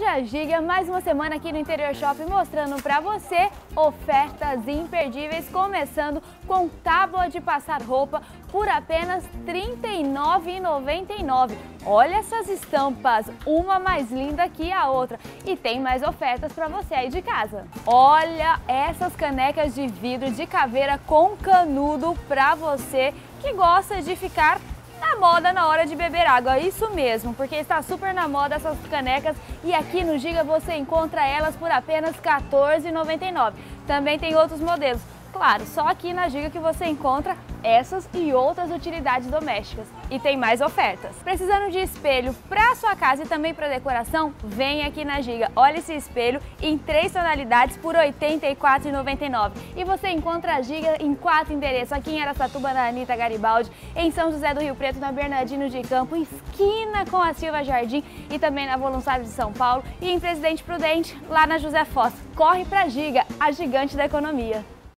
Loja Giga, mais uma semana aqui no Interior Shopping mostrando para você ofertas imperdíveis, começando com tábua de passar roupa por apenas R$ 39,99. Olha essas estampas, uma mais linda que a outra. E tem mais ofertas para você aí de casa. Olha essas canecas de vidro de caveira com canudo para você que gosta de ficar na moda na hora de beber água, isso mesmo, porque está super na moda essas canecas e aqui no Giga você encontra elas por apenas R$ 14,99. Também tem outros modelos, claro, só aqui na Giga que você encontra essas e outras utilidades domésticas. E tem mais ofertas. Precisando de espelho para sua casa e também para decoração? Vem aqui na Giga. Olha esse espelho em três tonalidades por R$ 84,99. E você encontra a Giga em quatro endereços. Aqui em Aracatuba, na Anitta Garibaldi, em São José do Rio Preto, na Bernardino de Campo, esquina com a Silva Jardim e também na Voluntário de São Paulo e em Presidente Prudente, lá na José Foz. Corre para a Giga, a gigante da economia.